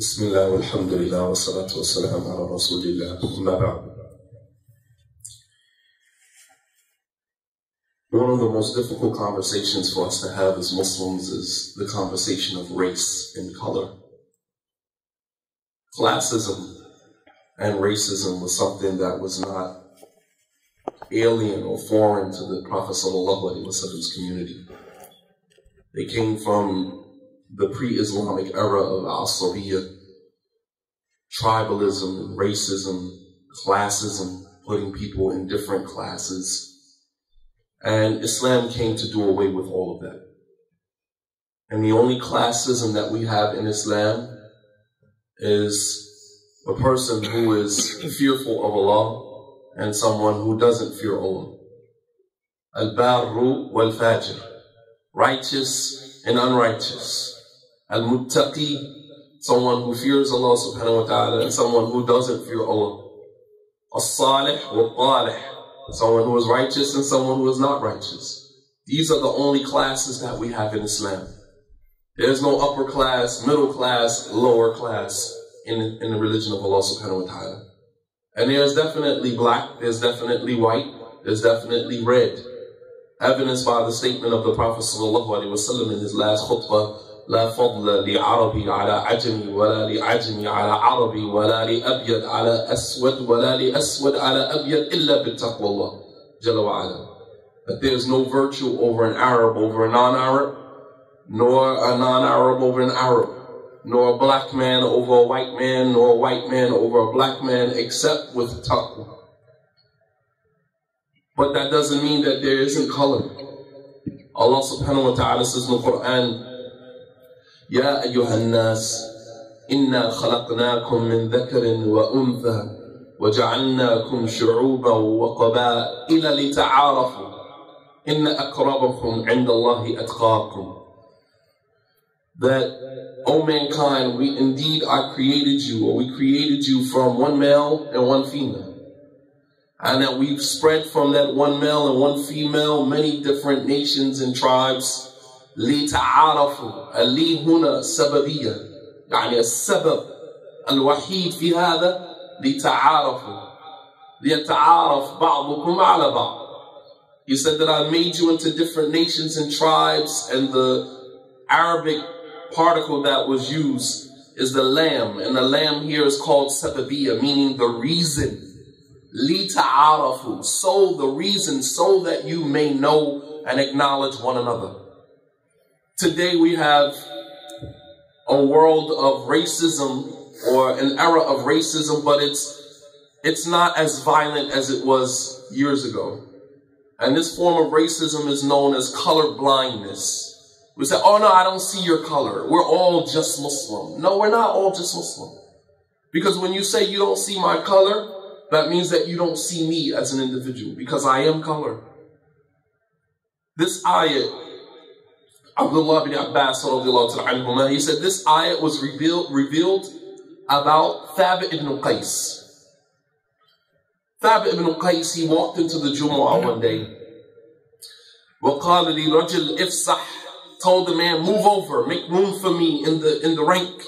بسم الله والحمد لله والصلاة والسلام على رسول الله أما بعد One of the most difficult conversations for us to have as Muslims is the conversation of race and color. Classism and racism was something that was not alien or foreign to the Prophet Prophet's community. They came from the pre-Islamic era of al-Asabiyya, tribalism, racism, classism, putting people in different classes. And Islam came to do away with all of that. And the only classism that we have in Islam is a person who is fearful of Allah and someone who doesn't fear Allah. Al-barru wal-fajr. Righteous and unrighteous. Al-muttaqi. Someone who fears Allah subhanahu wa ta'ala and someone who doesn't fear Allah. As-salih wal-talih. Someone who is righteous and someone who is not righteous. These are the only classes that we have in Islam. There's no upper class, middle class, lower class in, in the religion of Allah subhanahu wa ta'ala. And there's definitely black, there's definitely white, there's definitely red. Evidenced by the statement of the Prophet sallallahu alaihi wasallam in his last khutbah, لا فضل لعربي على عجمي ولا لعجمي على عربي ولا لأبيض على أسود ولا لأسود على أبيض إلا بالتقوى الله جل وعلا. That there's no virtue over an Arab over a non-Arab, nor a non-Arab over an Arab nor a black man over a white man, nor a white man over a black man, except with taqwa. But that doesn't mean that there isn't color. Allah subhanahu wa ta'ala says in the Quran, يا أيها الناس إنا خلقناكم من ذكر وأنثى وجعلناكم شعوبا وقبائل لتعارفوا إن أقربكم عند الله أتقاكم that, O mankind, we indeed I created you, or we created you from one male and one female. And that we've spread from that one male and one female many different nations and tribes. ليتعارفوا اللي هنا سببية يعني السبب الوحيد في هذا ليتعارفوا ليتعارف بعضكم على بعض He said that I made you into different nations and tribes and the Arabic particle that was used is the lam, and the lam here is called sababiyya, meaning the reason. Lita'arafu, so the reason, so that you may know and acknowledge one another. Today we have a world of racism or an era of racism, but it's it's not as violent as it was years ago. And this form of racism is known as color blindness. We say, oh no, I don't see your color. We're all just Muslim. No, we're not all just Muslim. Because when you say you don't see my color, that means that you don't see me as an individual because I am color. This ayat, Abdullah bin Abbas, he said this ayat was revealed, revealed about Thabit ibn Qais. Thabit ibn Qais, he walked into the Jumu'ah one day. وقال لرجل افسح told the man, move over, make room for me in the, in the rank.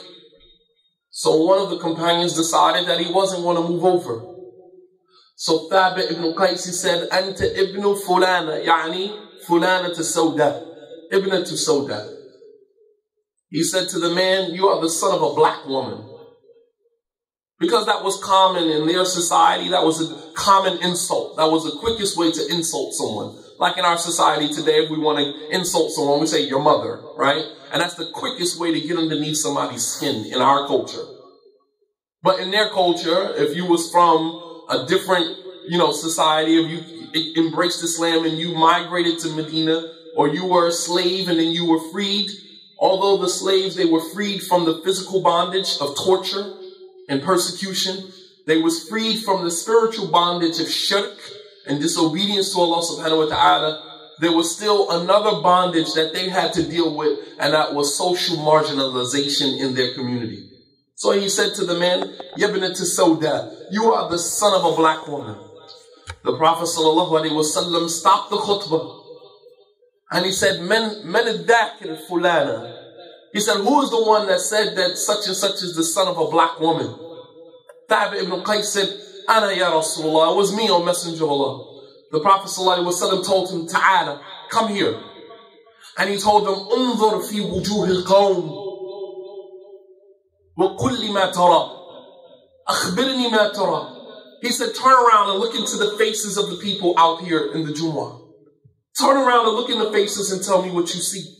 So one of the companions decided that he wasn't going to move over. So Thabit ibn Qais, he said, Anta ibn fulana, yani fulana to Sauda, ibn to He said to the man, you are the son of a black woman. Because that was common in their society, that was a common insult. That was the quickest way to insult someone. Like in our society today, if we want to insult someone, we say your mother, right? And that's the quickest way to get underneath somebody's skin in our culture. But in their culture, if you was from a different, you know, society, if you embraced Islam and you migrated to Medina, or you were a slave and then you were freed, although the slaves, they were freed from the physical bondage of torture and persecution, they was freed from the spiritual bondage of shirk and disobedience to Allah subhanahu wa ta'ala, there was still another bondage that they had to deal with, and that was social marginalization in their community. So he said to the man, Yabna Sauda, you are the son of a black woman. The Prophet ﷺ stopped the khutbah and he said, Men, men fulana. He said, Who is the one that said that such and such is the son of a black woman? Thabit ibn Qais said, Ana ya Rasulullah. It was me, O Messenger of Allah. The Prophet ﷺ told him, Ta'ala, come here. And he told them, Unzur fi wujuh al-qawm. kulli ma tara, أَخْبِرْنِي ma tara." He said, turn around and look into the faces of the people out here in the Jumu'ah. Turn around and look in the faces and tell me what you see.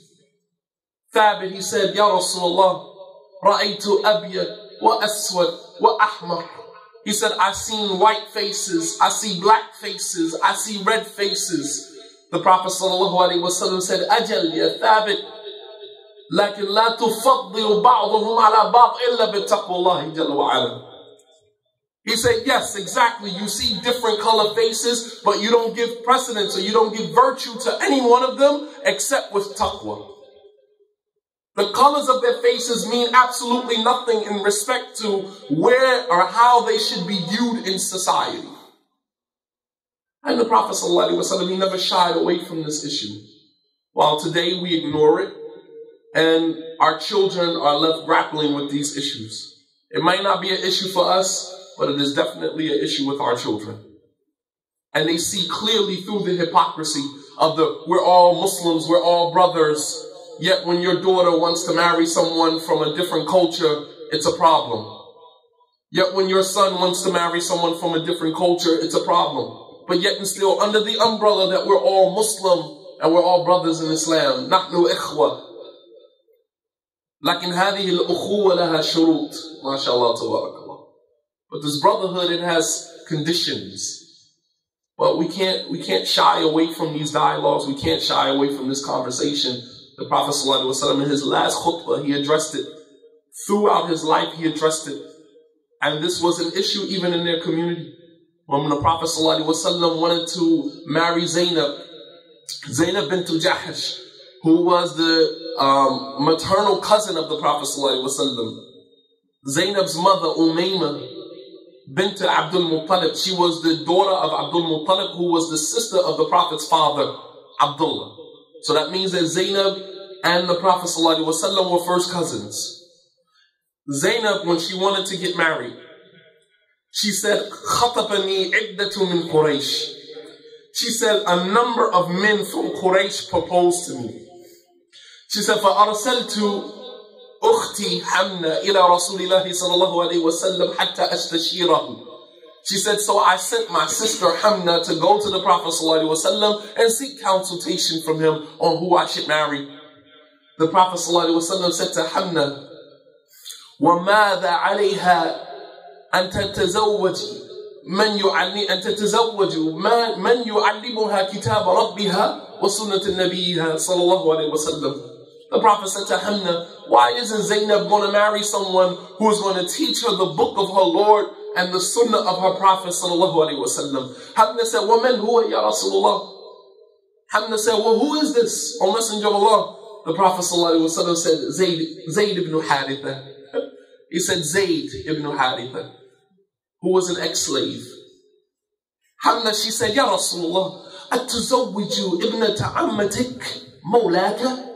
Thabit, he said, Ya Rasulullah, رأيت أبيض وأسود وأحمر he said, I seen white faces, I see black faces, I see red faces. The Prophet ﷺ said, Ajal ya thabit, لكن لا تفضل بعضهم على بعض إلا بتقوى الله جل وعلا. He said, yes, exactly. You see different color faces, but you don't give precedence or you don't give virtue to any one of them except with taqwa. The colors of their faces mean absolutely nothing in respect to where or how they should be viewed in society. And the Prophet ﷺ, he never shied away from this issue. While today we ignore it, and our children are left grappling with these issues. It might not be an issue for us, but it is definitely an issue with our children. And they see clearly through the hypocrisy of the, we're all Muslims, we're all brothers, Yet when your daughter wants to marry someone from a different culture, it's a problem. Yet when your son wants to marry someone from a different culture, it's a problem. But yet and still under the umbrella that we're all Muslim and we're all brothers in Islam. نحن إخوة. لكن هذه الأخوة لها شروط. ما شاء الله تبارك الله. But this brotherhood, it has conditions. But we can't, we can't shy away from these dialogues. We can't shy away from this conversation the Prophet ﷺ in his last khutbah, he addressed it. Throughout his life, he addressed it. And this was an issue even in their community. When the Prophet ﷺ wanted to marry Zainab, Zainab bint Jahash, who was the um, maternal cousin of the Prophet ﷺ. Zainab's mother, Umayma, bint Abdul Muttalib, she was the daughter of Abdul Muttalib, who was the sister of the Prophet's father, Abdullah. So that means that Zainab and the Prophet ﷺ were first cousins. Zainab, when she wanted to get married, she said, خطبني عدة من قريش. She said, a number of men from Quraysh proposed to me. She said, فأرسلت أختي حمنا إلى رسول الله صلى الله عليه وسلم حتى أستشيره. She said, so I sent my sister Hamna to go to the Prophet ﷺ and seek consultation from him on who I should marry. The Prophet ﷺ said to Hamna, وَمَاذَا عَلَيْهَا أَن تَتَزَوَّجِ من يعلم أن تتزوج من يعلمها كتاب ربها وسنة نبيها صلى الله عليه وسلم. The Prophet said to Hamna, why isn't Zainab going to marry someone who is going to teach her the book of her Lord and the sunnah of her Prophet sallallahu alaihi wasallam. Hamna said, وَمَنْ هُوَ يَا Rasulullah? Hamna said, well, who is this, O Messenger of Allah? The Prophet sallallahu alaihi wasallam said, Zayd, Zayd ibn Haritha. He said, Zayd ibn Haritha, who was an ex-slave. Hamna, she said, Ya Rasulullah, أتزوج ابنة عمتك مولاك?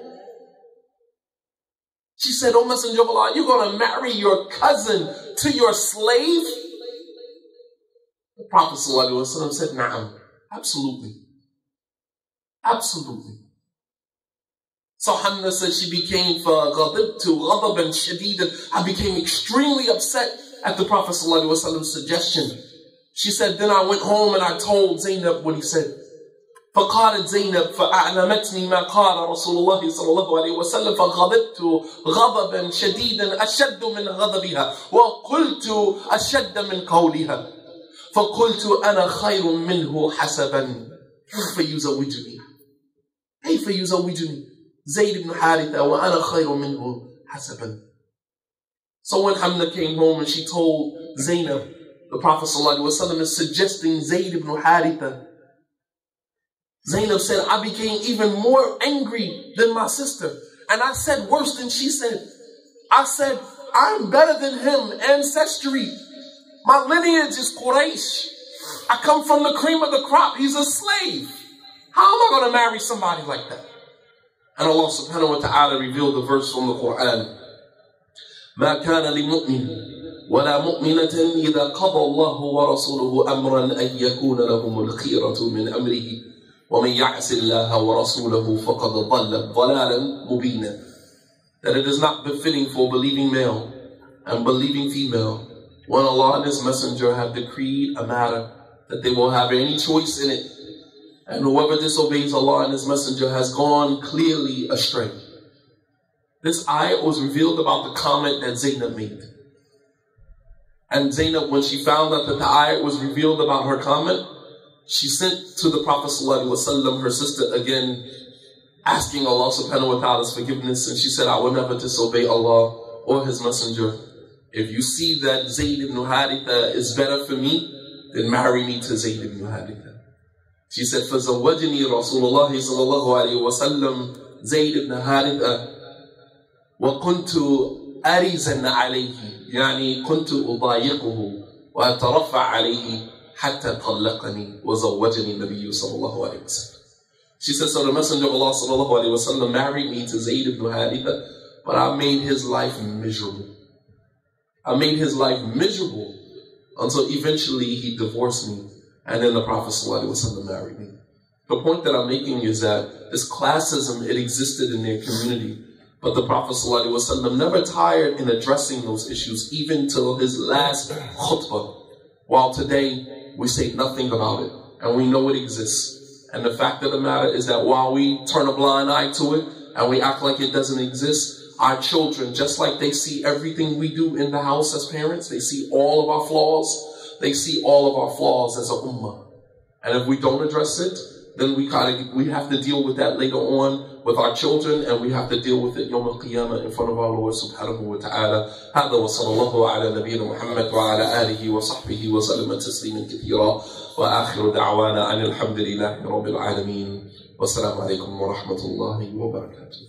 she said, Oh, Messenger of Allah, you're going to marry your cousin to your slave? The Prophet said, Naam, absolutely. Absolutely. So Hamna said she became غضبت غضبا شديدا. I became extremely upset at the Prophet suggestion. She said, Then I went home and I told Zainab what he said. فقالت زينب فأعلمتني ما قال رسول الله صلى الله عليه وسلم فغضبت غضبا شديدا أشد من غضبها وقلت أشد من قولها. فقلت أنا خير منه حسبا. كيف يزوجني؟ كيف يزوجني؟ زيد بن حارثة وأنا خير منه حسبا. So when Hamna came home and she told Zainab, the Prophet ﷺ is suggesting Zayd ibn Haritha Zainab said, I became even more angry than my sister. And I said worse than she said. I said, I'm better than him ancestrally. My lineage is Quraysh. I come from the cream of the crop. He's a slave. How am I going to marry somebody like that? And Allah subhanahu wa ta'ala revealed the verse from the Quran. ما كان لمؤمن ولا مؤمنة إذا قضى الله ورسوله أمرا أن يكون لهم الخيرة من أمره ومن يعص الله ورسوله فقد ضل ضلالا مبينا That it is not befitting for believing male and believing female when Allah and His Messenger have decreed a matter that they will have any choice in it and whoever disobeys Allah and His Messenger has gone clearly astray. This ayah was revealed about the comment that Zainab made. And Zainab, when she found out that the ayah was revealed about her comment, she sent to the Prophet ﷺ, her sister again, asking Allah subhanahu wa ta'ala's forgiveness. And she said, I will never disobey Allah or His Messenger. If you see that Zayd ibn Haritha is better for me, then marry me to Zayd ibn Haritha. She said, فزوجني رسول الله صلى الله عليه وسلم زيد بن حارثة وكنت أرزا عليه يعني كنت أضايقه وأترفع عليه حتى طلقني وزوجني النبي صلى الله عليه وسلم. She said, so the Messenger of Allah صلى الله عليه وسلم married me to Zayd ibn Haritha, but I made his life miserable. I made his life miserable until eventually he divorced me and then the Prophet ﷺ married me. The point that I'm making is that this classism, it existed in their community. But the Prophet ﷺ never tired in addressing those issues, even till his last khutbah. While today, we say nothing about it, and we know it exists. And the fact of the matter is that while we turn a blind eye to it, and we act like it doesn't exist, our children, just like they see everything we do in the house as parents, they see all of our flaws, they see all of our flaws as a ummah. And if we don't address it, then we kind of we have to deal with that later on with our children, and we have to deal with it يوم القيامة in front of our Lord سبحانه وتعالى. هذا وصلى الله على نبينا محمد وعلى آله وصحبه وسلم تسليما كثيرا وآخر دعوانا أن الحمد لله رب العالمين والسلام عليكم ورحمة الله وبركاته.